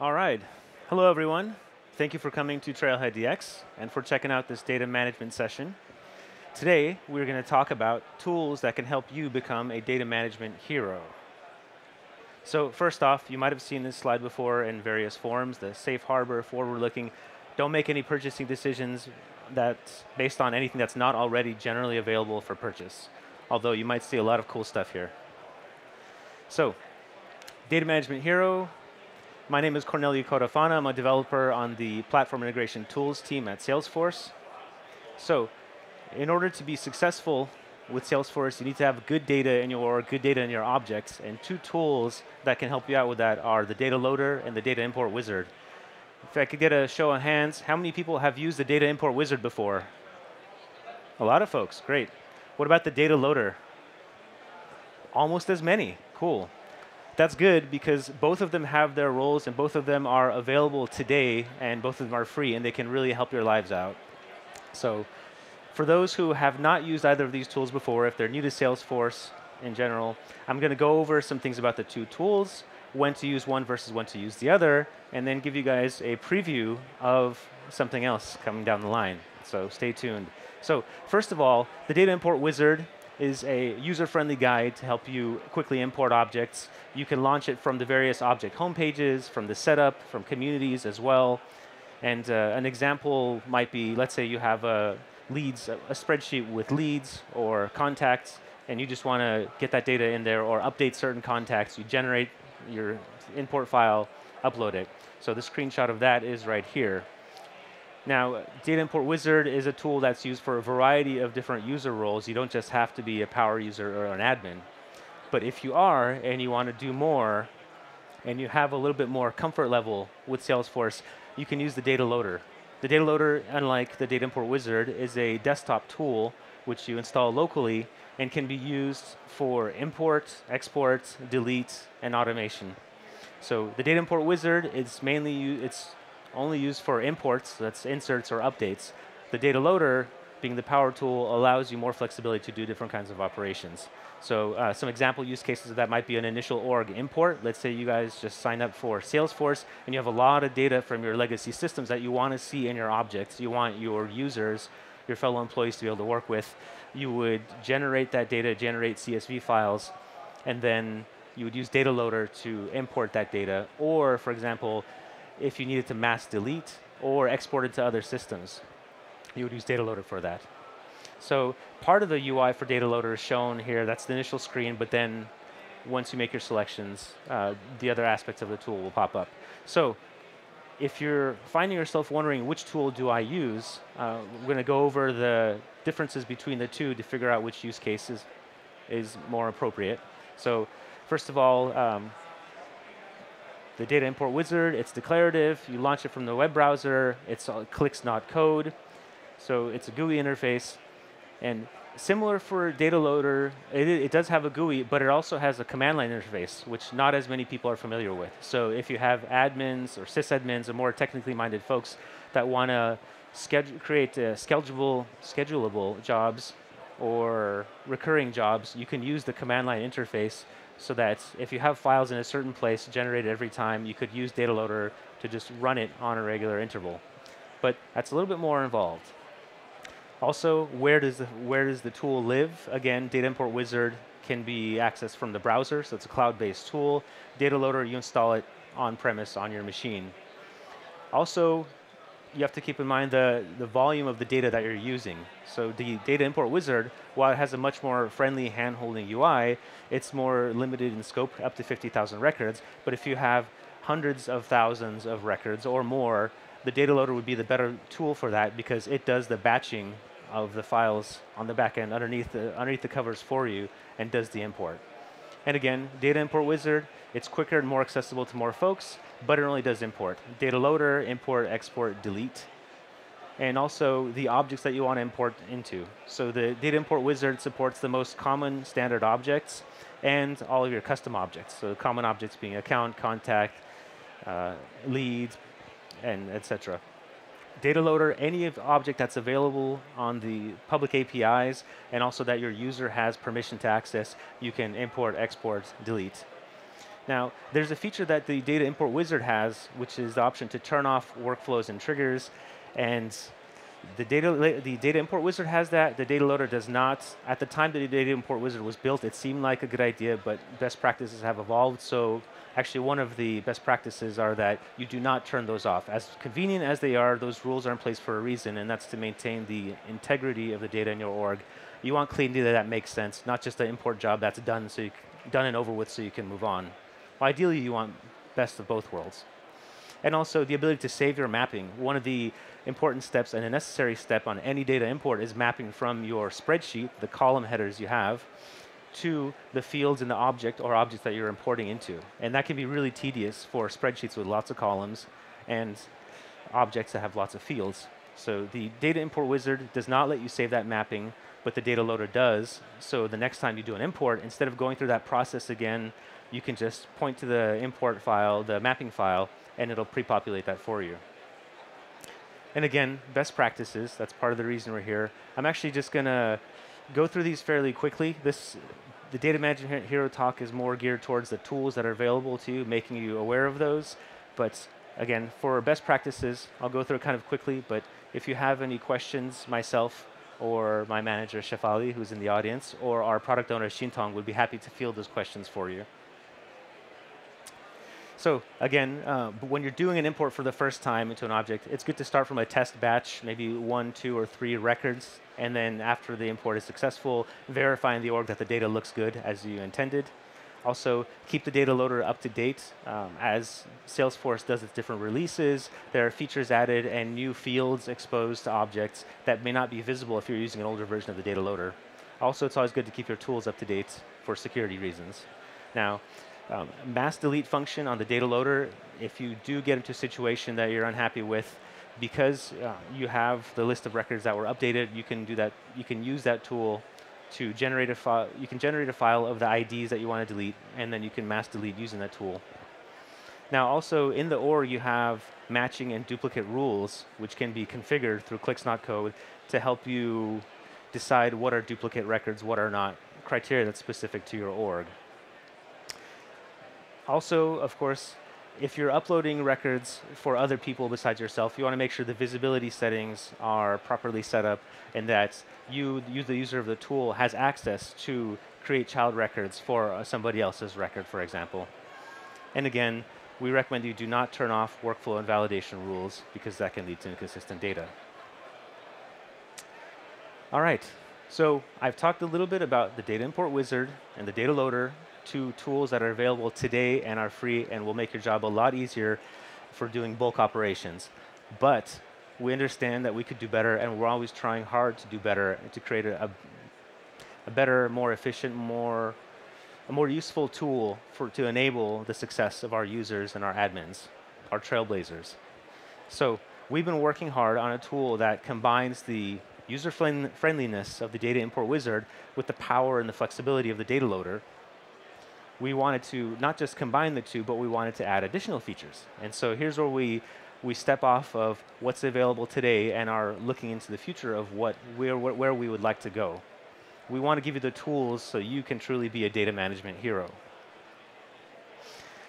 All right. Hello, everyone. Thank you for coming to Trailhead DX and for checking out this data management session. Today, we're going to talk about tools that can help you become a data management hero. So first off, you might have seen this slide before in various forms, the safe harbor, forward-looking. Don't make any purchasing decisions that's based on anything that's not already generally available for purchase, although you might see a lot of cool stuff here. So, Data Management Hero, my name is Cornelio Codafana. I'm a developer on the Platform Integration Tools team at Salesforce. So, in order to be successful with Salesforce, you need to have good data in your good data in your objects, and two tools that can help you out with that are the data loader and the data import wizard. If I could get a show of hands, how many people have used the data import wizard before? A lot of folks, great. What about the data loader? Almost as many, cool. That's good because both of them have their roles and both of them are available today and both of them are free and they can really help your lives out. So for those who have not used either of these tools before, if they're new to Salesforce in general, I'm going to go over some things about the two tools, when to use one versus when to use the other, and then give you guys a preview of something else coming down the line. So stay tuned. So first of all, the Data Import Wizard is a user-friendly guide to help you quickly import objects. You can launch it from the various object homepages, from the setup, from communities as well. And uh, an example might be, let's say you have a leads, a spreadsheet with leads or contacts, and you just want to get that data in there or update certain contacts, you generate your import file, upload it. So the screenshot of that is right here. Now, Data Import Wizard is a tool that's used for a variety of different user roles. You don't just have to be a power user or an admin. But if you are and you want to do more, and you have a little bit more comfort level with Salesforce, you can use the data loader. The data loader, unlike the data import wizard, is a desktop tool which you install locally and can be used for import, export, delete, and automation. So the data import wizard is mainly it's only used for imports, that's inserts or updates. The data loader, being the power tool, allows you more flexibility to do different kinds of operations. So uh, some example use cases of that might be an initial org import. Let's say you guys just sign up for Salesforce and you have a lot of data from your legacy systems that you want to see in your objects. You want your users, your fellow employees to be able to work with. You would generate that data, generate CSV files, and then you would use data loader to import that data. Or, for example, if you needed to mass delete or export it to other systems, you would use data loader for that. So part of the UI for data loader is shown here. That's the initial screen, but then once you make your selections, uh, the other aspects of the tool will pop up. So if you're finding yourself wondering which tool do I use, uh, we're going to go over the differences between the two to figure out which use case is, is more appropriate. So first of all, um, the data import wizard, it's declarative. You launch it from the web browser. It's clicks not code. So it's a GUI interface. And similar for data loader, it, it, does have a GUI, but it also has a command line interface, which not as many people are familiar with. So if you have admins or sysadmins or more technically minded folks that want to create uh, schedulable, schedulable jobs or recurring jobs, you can use the command line interface so that if you have files in a certain place generated every time, you could use data loader to just run it on a regular interval. But that's a little bit more involved. Also, where does the, where does the tool live? Again, Data Import Wizard can be accessed from the browser, so it's a cloud-based tool. Data Loader, you install it on-premise on your machine. Also, you have to keep in mind the, the volume of the data that you're using. So the Data Import Wizard, while it has a much more friendly hand-holding UI, it's more limited in scope, up to 50,000 records. But if you have hundreds of thousands of records or more, the data loader would be the better tool for that because it does the batching of the files on the back end underneath the, underneath the covers for you and does the import. And again, Data Import Wizard, it's quicker and more accessible to more folks, but it only does import. Data Loader, import, export, delete, and also the objects that you want to import into. So the Data Import Wizard supports the most common standard objects and all of your custom objects. So common objects being account, contact, uh, lead, and etc data loader, any object that's available on the public APIs, and also that your user has permission to access, you can import, export, delete. Now, there's a feature that the data import wizard has, which is the option to turn off workflows and triggers. And the data, the data import wizard has that. The data loader does not. At the time that the data import wizard was built, it seemed like a good idea, but best practices have evolved. So actually one of the best practices are that you do not turn those off. As convenient as they are, those rules are in place for a reason, and that's to maintain the integrity of the data in your org. You want clean data that makes sense, not just an import job that's done so done and over with so you can move on. Well, ideally, you want best of both worlds. And also the ability to save your mapping. One of the important steps and a necessary step on any data import is mapping from your spreadsheet, the column headers you have, to the fields in the object or objects that you're importing into. And that can be really tedious for spreadsheets with lots of columns and objects that have lots of fields. So the data import wizard does not let you save that mapping, but the data loader does. So the next time you do an import, instead of going through that process again, you can just point to the import file, the mapping file, and it'll pre-populate that for you. And again, best practices, that's part of the reason we're here. I'm actually just going to go through these fairly quickly. This, the Data Management Hero talk is more geared towards the tools that are available to you, making you aware of those. But again, for best practices, I'll go through it kind of quickly, but if you have any questions, myself or my manager, Shefali, who's in the audience, or our product owner, Xintong, would be happy to field those questions for you. So again, uh, when you're doing an import for the first time into an object, it's good to start from a test batch, maybe one, two, or three records, and then after the import is successful, verifying the org that the data looks good as you intended. Also, keep the data loader up to date. Um, as Salesforce does its different releases, there are features added and new fields exposed to objects that may not be visible if you're using an older version of the data loader. Also, it's always good to keep your tools up to date for security reasons. Now, um, mass delete function on the data loader, if you do get into a situation that you're unhappy with, because uh, you have the list of records that were updated, you can do that. You can use that tool to generate a file. You can generate a file of the IDs that you want to delete, and then you can mass delete using that tool. Now, also in the OR, you have matching and duplicate rules, which can be configured through clicks.code to help you decide what are duplicate records, what are not, criteria that's specific to your org. Also, of course, if you're uploading records for other people besides yourself, you want to make sure the visibility settings are properly set up and that you, you the user of the tool, has access to create child records for uh, somebody else's record, for example. And again, we recommend you do not turn off workflow and validation rules because that can lead to inconsistent data. All right, so I've talked a little bit about the data import wizard and the data loader two tools that are available today and are free and will make your job a lot easier for doing bulk operations. But we understand that we could do better and we're always trying hard to do better to create a, a better, more efficient, more a more useful tool for to enable the success of our users and our admins, our trailblazers. So we've been working hard on a tool that combines the user friendliness of the data import wizard with the power and the flexibility of the data loader we wanted to not just combine the two, but we wanted to add additional features. And so here's where we, we step off of what's available today and are looking into the future of what where, where we would like to go. We want to give you the tools so you can truly be a data management hero.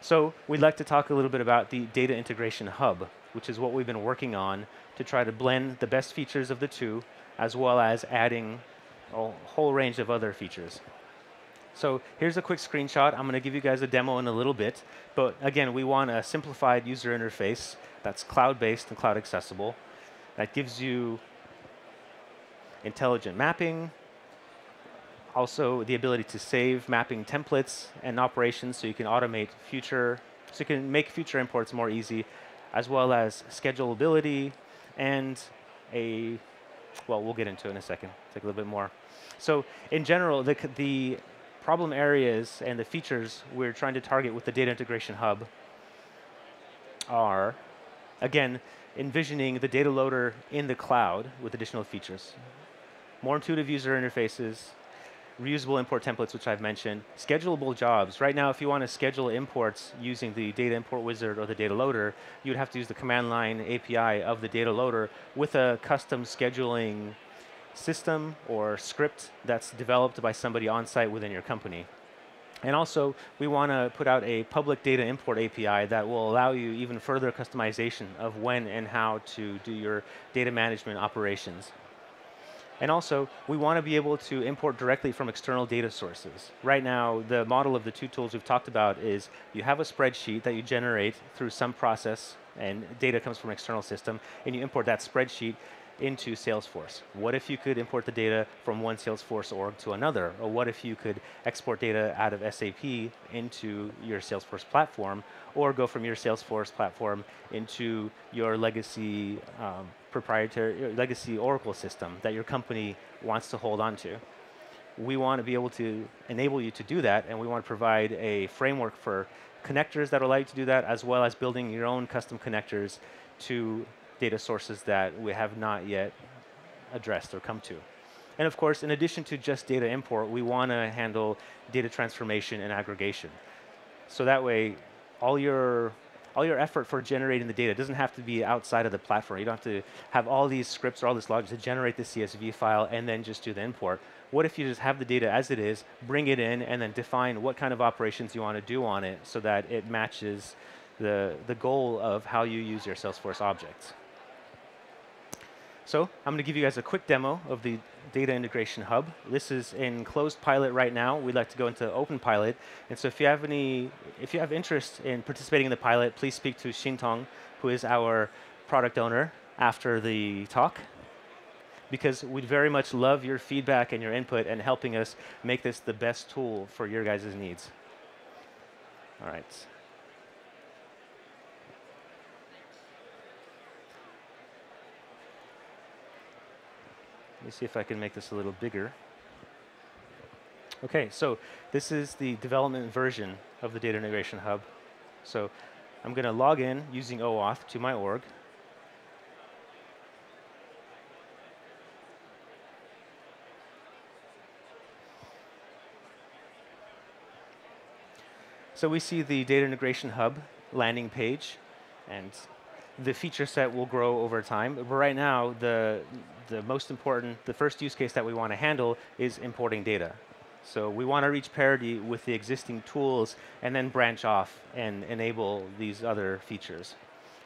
So we'd like to talk a little bit about the Data Integration Hub, which is what we've been working on to try to blend the best features of the two, as well as adding a whole range of other features. So here's a quick screenshot. I'm going to give you guys a demo in a little bit. But again, we want a simplified user interface that's cloud-based and cloud accessible. That gives you intelligent mapping, also the ability to save mapping templates and operations so you can automate future, so you can make future imports more easy, as well as schedulability and a, well, we'll get into it in a second, take a little bit more. So in general, the, the problem areas and the features we're trying to target with the data integration hub are, again, envisioning the data loader in the cloud with additional features. More intuitive user interfaces, reusable import templates, which I've mentioned, schedulable jobs. Right now, if you want to schedule imports using the data import wizard or the data loader, you'd have to use the command line API of the data loader with a custom scheduling system or script that's developed by somebody on site within your company. And also, we want to put out a public data import API that will allow you even further customization of when and how to do your data management operations. And also, we want to be able to import directly from external data sources. Right now, the model of the two tools we've talked about is you have a spreadsheet that you generate through some process, and data comes from an external system, and you import that spreadsheet into Salesforce. What if you could import the data from one Salesforce org to another? Or what if you could export data out of SAP into your Salesforce platform, or go from your Salesforce platform into your legacy um, proprietary, legacy Oracle system that your company wants to hold on to? We want to be able to enable you to do that, and we want to provide a framework for connectors that allow you to do that, as well as building your own custom connectors to data sources that we have not yet addressed or come to. And of course, in addition to just data import, we want to handle data transformation and aggregation. So that way, all your all your effort for generating the data doesn't have to be outside of the platform. You don't have to have all these scripts or all this logic to generate the CSV file and then just do the import. What if you just have the data as it is, bring it in, and then define what kind of operations you want to do on it so that it matches the, the goal of how you use your Salesforce objects. So I'm going to give you guys a quick demo of the Data Integration Hub. This is in closed pilot right now. We'd like to go into open pilot. And so if you have any, if you have interest in participating in the pilot, please speak to Xintong, who is our product owner, after the talk. Because we'd very much love your feedback and your input and helping us make this the best tool for your guys' needs. All right. Let me see if I can make this a little bigger. Okay, so this is the development version of the Data Integration Hub. So I'm going to log in using OAuth to my org. So we see the Data Integration Hub landing page, and the feature set will grow over time. But right now, the, the most important, the first use case that we want to handle is importing data. So we want to reach parity with the existing tools and then branch off and enable these other features.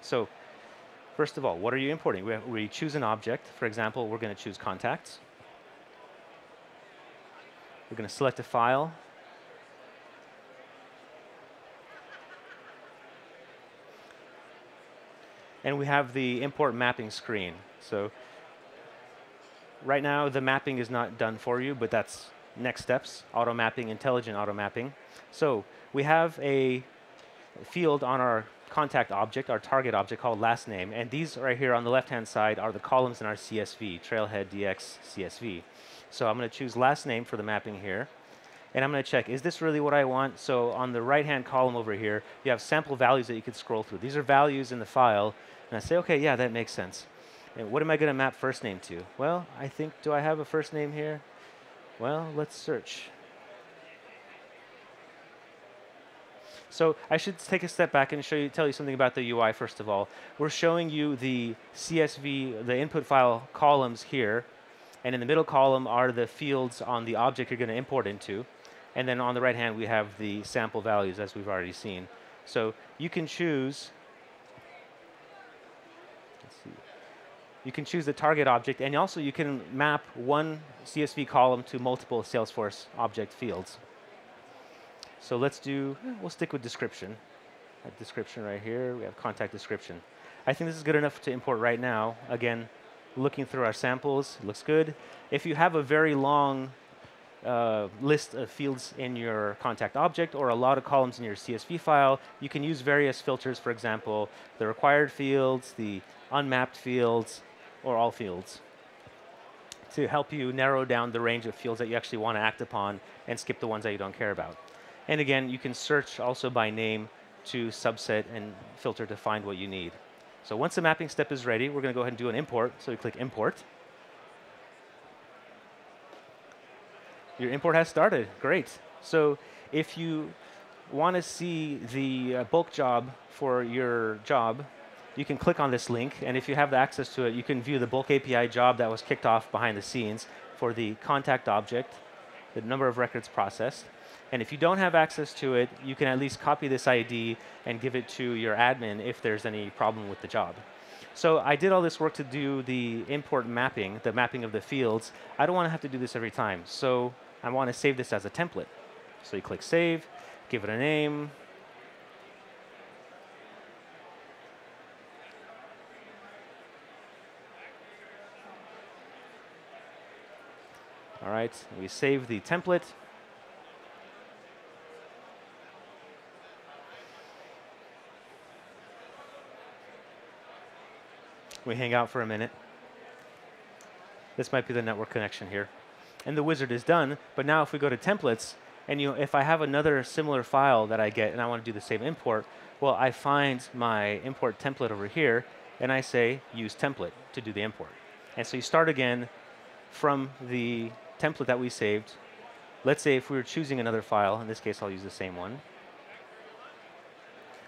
So first of all, what are you importing? We, we choose an object. For example, we're going to choose contacts. We're going to select a file and we have the import mapping screen. So right now, the mapping is not done for you, but that's next steps, auto mapping, intelligent auto mapping. So we have a field on our contact object, our target object called last name, and these right here on the left-hand side are the columns in our CSV, Trailhead DX CSV. So I'm going to choose last name for the mapping here, and I'm going to check, is this really what I want? So on the right-hand column over here, you have sample values that you could scroll through. These are values in the file and I say, okay, yeah, that makes sense. And what am I going to map first name to? Well, I think, do I have a first name here? Well, let's search. So I should take a step back and show you, tell you something about the UI first of all. We're showing you the CSV, the input file columns here, and in the middle column are the fields on the object you're going to import into. And then on the right hand, we have the sample values as we've already seen. So you can choose you can choose the target object, and also you can map one CSV column to multiple Salesforce object fields. So let's do, we'll stick with description. That description right here, we have contact description. I think this is good enough to import right now. Again, looking through our samples, looks good. If you have a very long uh, list of fields in your contact object or a lot of columns in your CSV file, you can use various filters, for example, the required fields, the unmapped fields, or all fields to help you narrow down the range of fields that you actually want to act upon and skip the ones that you don't care about. And again, you can search also by name to subset and filter to find what you need. So once the mapping step is ready, we're going to go ahead and do an import. So we click import. Your import has started. Great. So if you want to see the uh, bulk job for your job, you can click on this link, and if you have the access to it, you can view the bulk API job that was kicked off behind the scenes for the contact object, the number of records processed. And if you don't have access to it, you can at least copy this ID and give it to your admin if there's any problem with the job. So I did all this work to do the import mapping, the mapping of the fields. I don't want to have to do this every time. So I want to save this as a template. So you click Save, give it a name. All right, we save the template. We hang out for a minute. This might be the network connection here. And the wizard is done, but now if we go to templates, and you if I have another similar file that I get and I want to do the same import, well, I find my import template over here, and I say use template to do the import. And so you start again from the template that we saved. Let's say if we were choosing another file, in this case I'll use the same one,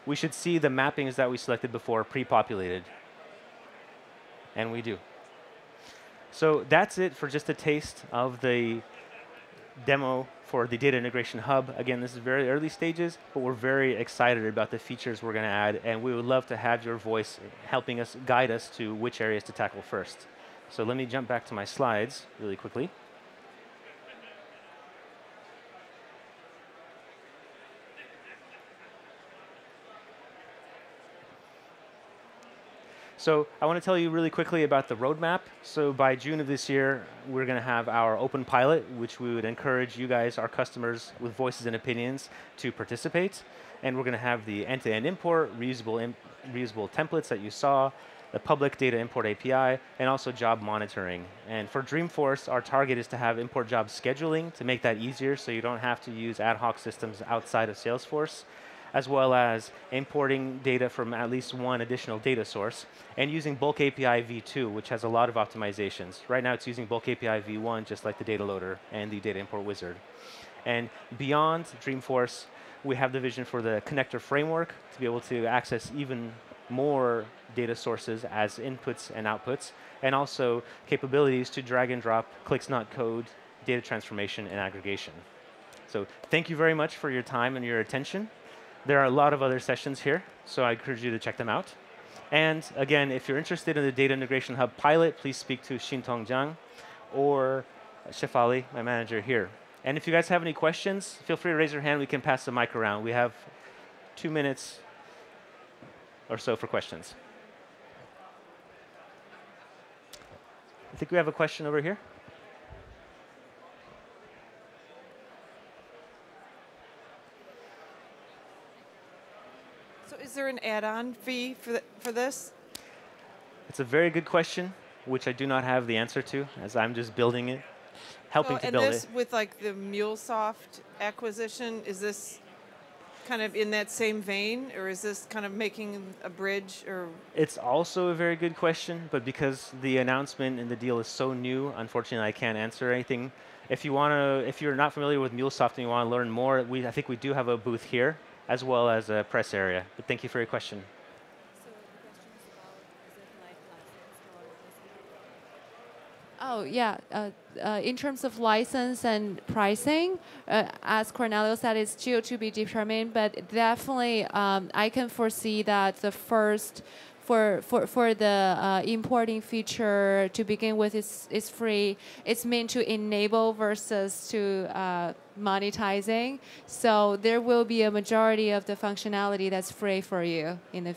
we should see the mappings that we selected before pre-populated and we do. So that's it for just a taste of the demo for the Data Integration Hub. Again, this is very early stages, but we're very excited about the features we're going to add, and we would love to have your voice helping us guide us to which areas to tackle first. So let me jump back to my slides really quickly. So I want to tell you really quickly about the roadmap. So by June of this year, we're going to have our open pilot, which we would encourage you guys, our customers with voices and opinions, to participate. And we're going to have the end-to-end import, reusable, Im reusable templates that you saw, the public data import API, and also job monitoring. And for Dreamforce, our target is to have import job scheduling to make that easier so you don't have to use ad hoc systems outside of Salesforce as well as importing data from at least one additional data source, and using Bulk API v2, which has a lot of optimizations. Right now it's using Bulk API v1, just like the data loader and the data import wizard. And beyond Dreamforce, we have the vision for the connector framework to be able to access even more data sources as inputs and outputs, and also capabilities to drag and drop clicks not code, data transformation, and aggregation. So thank you very much for your time and your attention. There are a lot of other sessions here, so I encourage you to check them out. And again, if you're interested in the Data Integration Hub pilot, please speak to Xintong Jiang or Shefali, my manager here. And if you guys have any questions, feel free to raise your hand. We can pass the mic around. We have two minutes or so for questions. I think we have a question over here. There an add-on fee for, the, for this? It's a very good question, which I do not have the answer to, as I'm just building it, helping so, to build it. And this, with like the MuleSoft acquisition, is this kind of in that same vein, or is this kind of making a bridge? Or it's also a very good question, but because the announcement and the deal is so new, unfortunately, I can't answer anything. If you want to, if you're not familiar with MuleSoft and you want to learn more, we I think we do have a booth here as well as a press area. But thank you for your question. Oh, yeah. Uh, uh, in terms of license and pricing, uh, as Cornelio said, it's still to be determined, but definitely um, I can foresee that the first for for for the uh, importing feature to begin with is is free. It's meant to enable versus to uh, monetizing. So there will be a majority of the functionality that's free for you in the.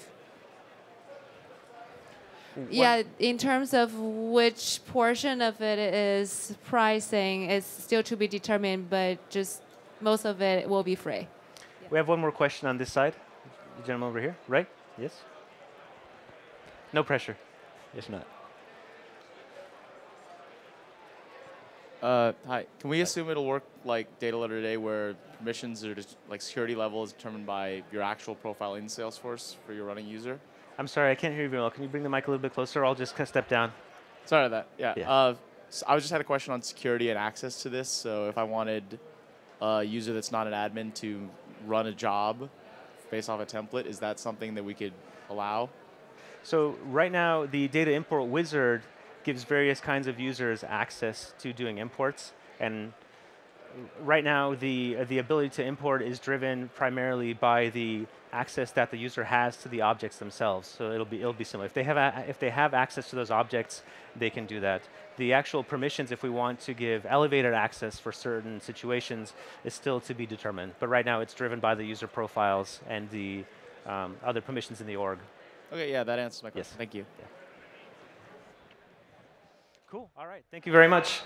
yeah, in terms of which portion of it is pricing, it's still to be determined, but just most of it will be free. We have one more question on this side. The gentleman over here, right? Yes. No pressure. If not. Uh, hi. Can we assume it'll work like data loader today, where permissions are just like security level is determined by your actual profile in Salesforce for your running user? I'm sorry, I can't hear you very well. Can you bring the mic a little bit closer? I'll just step down. Sorry about that. Yeah. yeah. Uh, so I just had a question on security and access to this. So if I wanted a user that's not an admin to run a job based off a template, is that something that we could allow? So right now, the data import wizard gives various kinds of users access to doing imports. And right now, the, uh, the ability to import is driven primarily by the access that the user has to the objects themselves. So it'll be, it'll be similar. If they, have if they have access to those objects, they can do that. The actual permissions, if we want to give elevated access for certain situations, is still to be determined. But right now, it's driven by the user profiles and the um, other permissions in the org. Okay, yeah, that answers my question. Yes. Thank you. Cool. All right. Thank you very much.